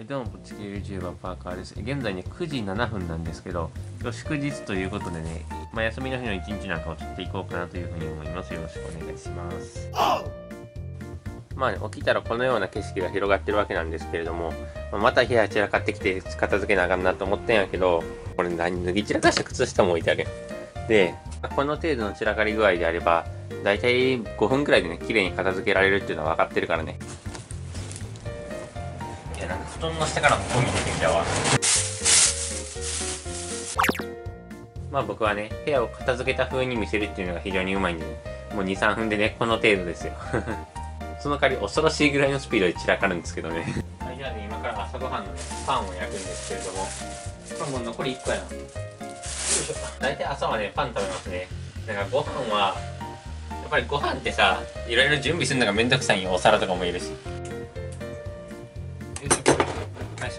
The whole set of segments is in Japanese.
はいどうも、ぼっち系 YouTuber パーカーです。現在ね、9時7分なんですけど、今日祝日ということでね、まあ、休みの日の一日なんかを撮っていこうかなというふうに思います。よろしくお願いします。まあ、ね、起きたらこのような景色が広がってるわけなんですけれども、まあまた部屋散らかってきて片付けなあかんなと思ってんやけど、これ何脱ぎ散らかした靴下も置いてあるやん。で、この程度の散らかり具合であれば、だいたい5分くらいでね、綺麗に片付けられるっていうのは分かってるからね。なんか布団の下からもゴミ出てきたわ。まあ僕はね、部屋を片付けた風に見せるっていうのが非常にうまいんで、もう2、3分でね、この程度ですよ。その代わり恐ろしいぐらいのスピードで散らかるんですけどね。はい、じゃあね、今から朝ごはんのね、パンを焼くんですけれども、これもう残り1個やな。よいしょ。大体朝はね、パン食べますね。なんかご飯は、やっぱりご飯ってさ、いろいろ準備するのがめんどくさいんよ。お皿とかもいるし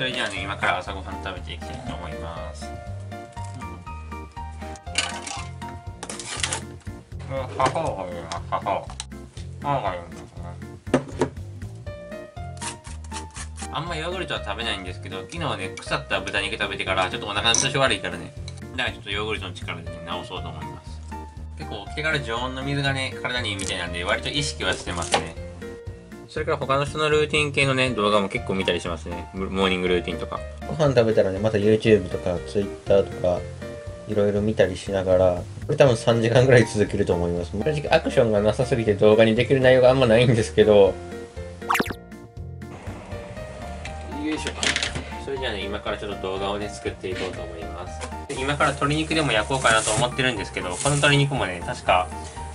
それじゃあね、今から朝ごはん食べていきたいと思います。うん、はほうほうはほう。はがいいんですね。あんまヨーグルトは食べないんですけど、昨日ね、腐った豚肉食べてから、ちょっとお腹の調子悪いからね。だからちょっとヨーグルトの力でね、治そうと思います。結構起きてから常温の水がね、体にいいみたいなんで、割と意識はしてますね。それから他の人のルーティン系のね、動画も結構見たりしますね。モーニングルーティンとか。ご飯食べたらね、また YouTube とか Twitter とか、いろいろ見たりしながら、これ多分3時間ぐらい続けると思います。正直アクションがなさすぎて動画にできる内容があんまないんですけど、よいしょ。それじゃあね、今からちょっと動画をね、作っていこうと思います。で今から鶏肉でも焼こうかなと思ってるんですけど、この鶏肉もね、確か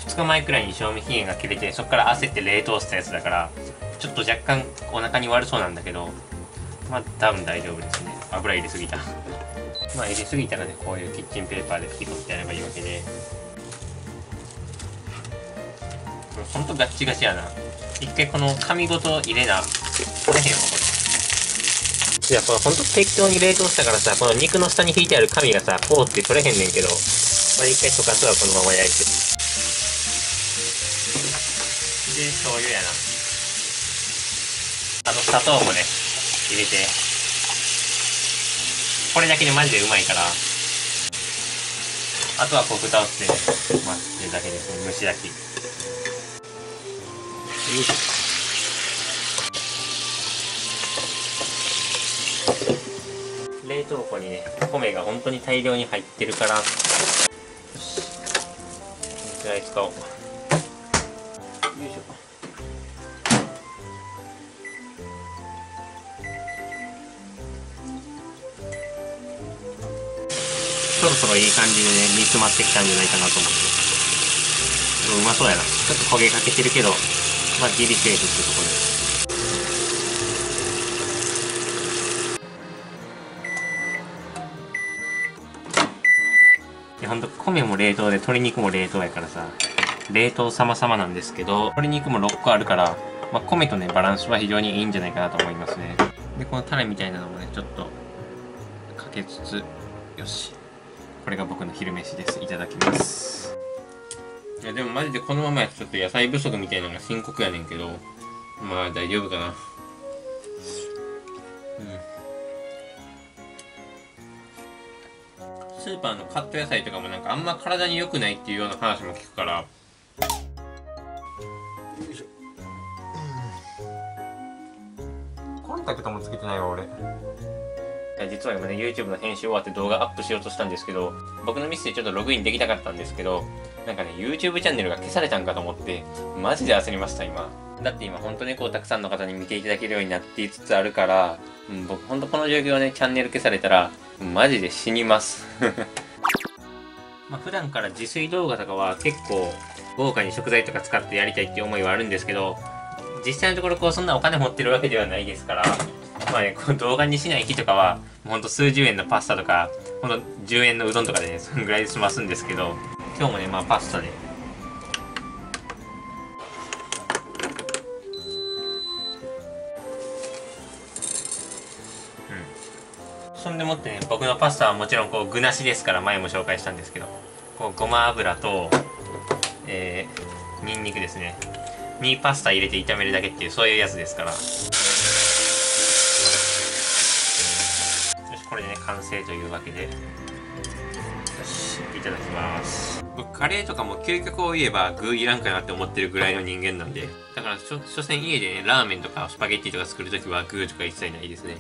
2日前くらいに賞味期限が切れて、そこから焦って冷凍したやつだから、ちょっと若干お腹に悪そうなんだけど、まあ多分大丈夫ですね。油入れすぎた。まあ入れすぎたらね、こういうキッチンペーパーで拭き取ってやればいいわけで。ほんとガッチガチやな。一回この紙ごと入れな、取れへんわ、これ。いや、これほんと適当に冷凍したからさ、この肉の下に引いてある紙がさ、凍って取れへんねんけど、まあ一回溶かすわ、このまま焼いて。で、醤油やな。あと砂糖もね、入れて。これだけでマジでうまいから。あとはこう蓋をして、待ってるだけですね、蒸し焼き。よいしょ。冷凍庫にね、米が本当に大量に入ってるから、よし。これくらい使おう。そろそろいい感じでね、煮詰まってきたんじゃないかなと思って。うまそうやな。ちょっと焦げかけてるけど、まあギリセーフってところで。いやほんと米も冷凍で鶏肉も冷凍やからさ冷凍様々なんですけど鶏肉も6個あるから、まあ、米とねバランスは非常にいいんじゃないかなと思いますねでこのタレみたいなのもねちょっとかけつつよしこれが僕の昼飯です。いただきます。いやでもマジでこのままやとちょっと野菜不足みたいなのが深刻やねんけどまあ大丈夫かな。うん。スーパーのカット野菜とかもなんかあんま体に良くないっていうような話も聞くから。コンタクトもつけてないわ俺実は今ね YouTube の編集終わって動画アップしようとしたんですけど僕のミスでちょっとログインできなかったんですけどなんかね YouTube チャンネルが消されたんかと思ってマジで焦りました今。だって今本当にこうたくさんの方に見ていただけるようになっていつつあるから、うん、僕本当この状況ねチャンネル消されたらマジで死にます。まあ普段から自炊動画とかは結構豪華に食材とか使ってやりたいっていう思いはあるんですけど実際のところこうそんなお金持ってるわけではないですから。まあねこう動画にしない日とかはほんと数十円のパスタとかほんと10円のうどんとかでねそんぐらいで済ますんですけど今日もねまあパスタで。うん。そんでもってね僕のパスタはもちろんこう具なしですから前も紹介したんですけどこうごま油とえー、ニンニクですね。にパスタ入れて炒めるだけっていうそういうやつですから。これでね完成というわけで。よしいただきます。僕カレーとかも究極を言えば具いらんかなって思ってるぐらいの人間なんで。だからしょ所詮家でねラーメンとかスパゲッティとか作るときは具とか一切ないですね。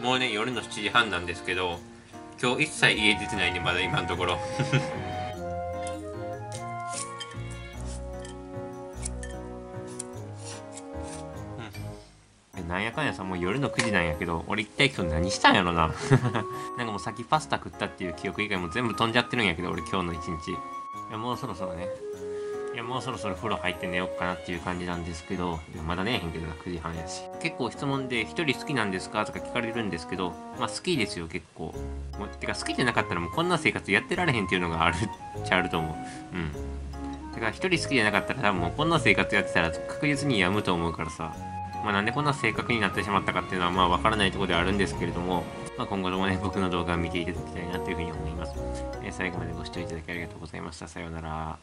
もうね夜の7時半なんですけど今日一切家出てないんねまだ今のところ。なんやかんやさもう夜の9時なんやけど俺一体今日何したんやろな。なんかもうさっきパスタ食ったっていう記憶以外も全部飛んじゃってるんやけど俺今日の一日。いやもうそろそろね。いやもうそろそろ風呂入って寝ようかなっていう感じなんですけどまだ寝えへんけどな9時半やし。結構質問で一人好きなんですかとか聞かれるんですけどまあ好きですよ結構。もうてか好きじゃなかったらもうこんな生活やってられへんっていうのがあるっちゃあると思う。うん。だから一人好きじゃなかったら多分もうこんな生活やってたら確実に病むと思うからさ。まあ、なんでこんな性格になってしまったかっていうのはまあわからないところではあるんですけれども、まあ、今後ともね、僕の動画を見ていただきたいなというふうに思います。えー、最後までご視聴いただきありがとうございました。さようなら。